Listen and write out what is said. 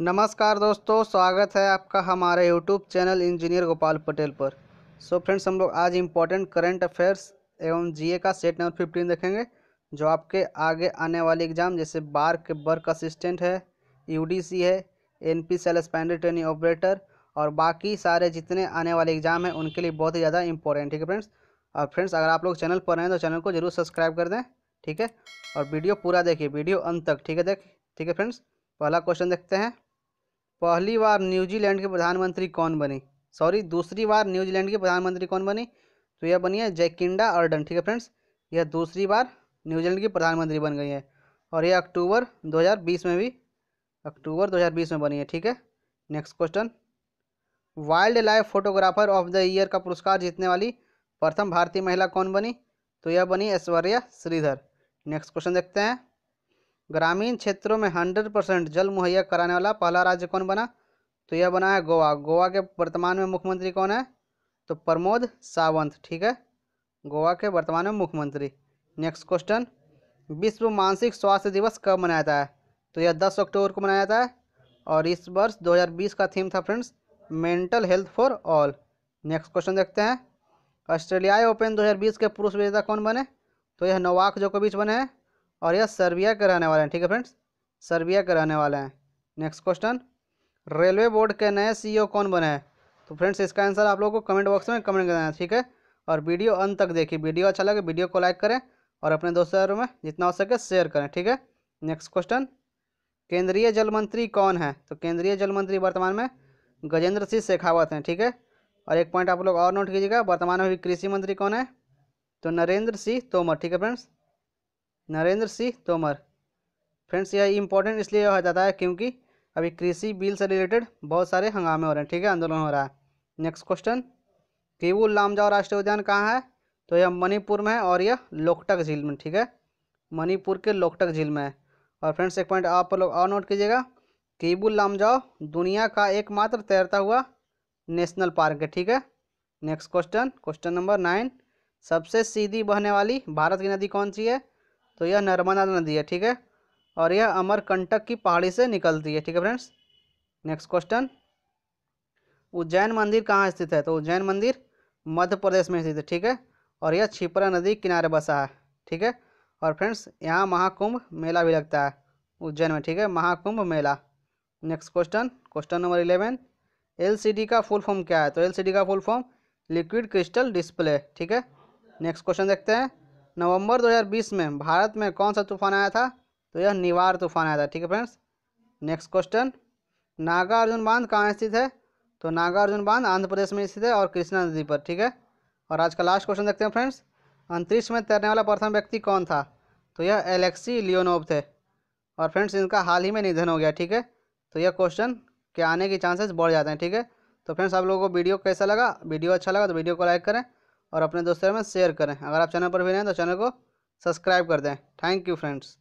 नमस्कार दोस्तों, स्वागत है आपका हमारे YouTube channel engineer Gopal Patel पर। सो so फ्रेंड्स हम लोग आज इम्पोर्टेंट करंट अफेयर्स एवं जीए का सेट नंबर फिफ्टीन देखेंगे, जो आपके आगे आने वाले एग्ज़ाम जैसे बार के वर्क असिस्टेंट है यूडीसी है एनपी सेल स्पैंडर ट्रेनिंग ऑपरेटर और बाकी सारे जितने आने वाले एग्ज़ाम हैं, उनके लिए बहुत ही ज़्यादा इंपॉर्टेंट ठीक है फ्रेंड्स और फ्रेंड्स अगर आप लोग चैनल पर हैं तो चैनल को ज़रूर सब्सक्राइब कर दें, ठीक है? और वीडियो पूरा देखिए वीडियो अंत तक, ठीक है देख, ठीक है फ्रेंड्स पहला क्वेश्चन देखते हैं। पहली बार न्यूजीलैंड के प्रधानमंत्री कौन बनी? सॉरी, दूसरी बार न्यूजीलैंड की प्रधानमंत्री कौन बनी? तो यह बनी है जैकिंडा अर्डन, ठीक है फ्रेंड्स? यह दूसरी बार न्यूजीलैंड की प्रधानमंत्री बन गई है। और यह अक्टूबर 2020 में भी, अक्टूबर 2020 में बनी है, ठीक है? Next question wildlife photographer of the year का पुरस्कार जीतने वाली प्रथम भारतीय महिला कौन बनी? तो यह बनी ऐश्वर्या श्रीधर। नेक्स्ट क्वेश्चन देखते हैं। ग्रामीण क्षेत्रों में हंड्रेड परसेंट जल मुहैया कराने वाला पहला राज्य कौन बना? तो यह बना है गोवा। गोवा के वर्तमान में मुख्यमंत्री कौन है? तो प्रमोद सावंत, ठीक है? गोवा के वर्तमान में मुख्यमंत्री। नेक्स्ट क्वेश्चन विश्व मानसिक स्वास्थ्य दिवस कब मनाया जाता है? तो यह दस अक्टूबर को मनाया जाता है और इस वर्ष 2020 का थीम था friends mental health for all next question देखते हैं। ऑस्ट्रेलियाई ओपन 2020 के पुरुष विजेता कौन बने? तो यह नोवाक जोकोविच बने हैं। और यह सर्बिया के रहने वाले हैं, ठीक है फ्रेंड्स सर्बिया के रहने वाले हैं। नेक्स्ट क्वेश्चन रेलवे बोर्ड के नए सीईओ कौन बने हैं? तो फ्रेंड्स इसका आंसर आप लोगों को कमेंट बॉक्स में कमेंट करना है, ठीक है? और वीडियो अंत तक देखिए। वीडियो अच्छा लगे, वीडियो को लाइक करें और अपने दोस्तों में जितना हो सके शेयर करें, ठीक है? नेक्स्ट क्वेश्चन केंद्रीय जल मंत्री कौन है? तो केंद्रीय जल मंत्री वर्तमान में गजेंद्र सिंह शेखावत हैं, ठीक है? और एक पॉइंट आप लोग और नोट कीजिएगा, वर्तमान में भी कृषि मंत्री कौन है? तो नरेंद्र सिंह तोमर, ठीक है फ्रेंड्स नरेंद्र सिंह तोमर। फ्रेंड्स, यह इंपॉर्टेंट इसलिए हो जाता है क्योंकि अभी कृषि बिल से रिलेटेड बहुत सारे हंगामे हो रहे हैं, ठीक है? आंदोलन हो रहा है। नेक्स्ट क्वेश्चन केवुल लामजाओ राष्ट्रीय उद्यान कहाँ है? तो यह मणिपुर में है और यह लोकटक झील में, ठीक है? मणिपुर के लोकटक झील में है। और फ्रेंड्स, एक पॉइंट आप लोग और नोट कीजिएगा। केबुल लामजाओ दुनिया का एकमात्र तैरता हुआ नेशनल पार्क है, ठीक है? Next question question number nine सबसे सीधी बहने वाली भारत की नदी कौन सी है? तो यह नर्मदा नदी है, ठीक है? और यह अमरकंटक की पहाड़ी से निकलती है, ठीक है फ्रेंड्स नेक्स्ट क्वेश्चन उज्जैन मंदिर कहाँ स्थित है? तो उज्जैन मंदिर मध्य प्रदेश में स्थित है, ठीक है? और यह छिपरा नदी किनारे बसा है, ठीक है? और फ्रेंड्स यहाँ महाकुंभ मेला भी लगता है, उज्जैन में, ठीक है? Mahakumbh Mela. Next question question number eleven L का फुल फॉर्म क्या है? तो एलसीडी का full form liquid crystal display ठीक है? नेक्स्ट क्वेश्चन देखते हैं. नवंबर 2020 में भारत में कौन सा तूफ़ान आया था? तो यह निवार तूफ़ान आया था, ठीक है फ्रेंड्स नेक्स्ट क्वेश्चन नागार्जुन बाँध कहाँ स्थित है? तो नागार्जुन बाँध आंध्र प्रदेश में स्थित है और कृष्णा नदी पर, ठीक है? और आज का लास्ट क्वेश्चन देखते हैं फ्रेंड्स अंतरिक्ष में तैरने वाला प्रथम व्यक्ति कौन था? तो यह एलेक्सी लियोनोव थे। और फ्रेंड्स इनका हाल ही में निधन हो गया, ठीक है? तो यह क्वेश्चन के आने के चांसेस बढ़ जाते हैं, ठीक है? तो फ्रेंड्स आप लोगों को वीडियो कैसा लगा? वीडियो अच्छा लगा तो वीडियो को लाइक करें। और अपने दोस्तों में शेयर करें। अगर आप चैनल पर भी नहीं तो चैनल को सब्सक्राइब कर दें। Thank you friends